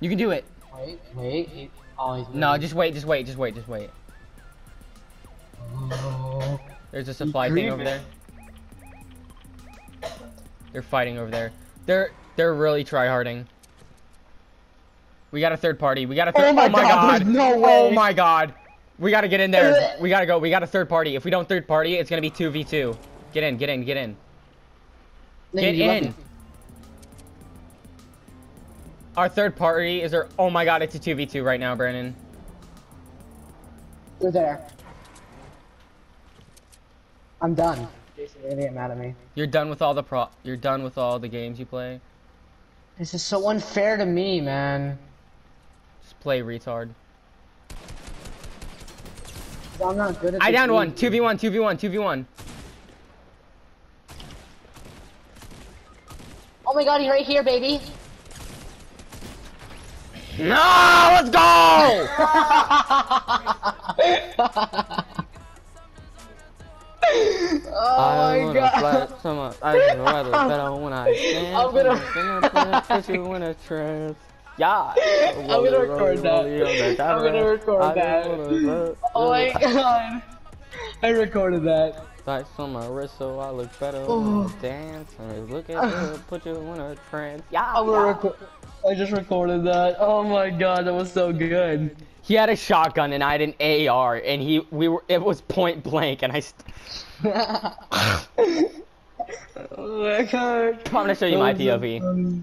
You can do it. Wait, wait. He, oh, No, just wait, just wait, just wait, just wait. Oh. There's a supply thing over there. They're fighting over there. They're they're really tryharding. We got a third party. We got a third. Oh, oh my God, there's no Oh my god. We gotta get in there. Uh, we gotta go. We got a third party. If we don't third party, it's gonna be two v two. Get in. Get in. Get in. Get you left in. Our third party is there. Oh my god, it's a two v two right now, Brandon. You're there. I'm done. Jason, you're gonna get mad at me. You're done with all the pro. You're done with all the games you play. This is so unfair to me, man. Just play retard. I'm not good at I downed one. Two v one. Two v one. Two v one. Oh my god, he's right here, baby. No, let's go! oh my god. Some, I just rather better when I dance. I'm gonna- put you in a trance. Yeah. I'm gonna record that. I'm gonna record that. Oh my god. I recorded that. Dice on my wrist so I look better Oh. when I oh. dance. And look at you, put you in a trance. Yeah. I'm gonna record. I just recorded that. Oh my god, that was so good. He had a shotgun and I had an AR, and he we were it was point blank, and I. St- oh my god. I'm gonna show you my POV.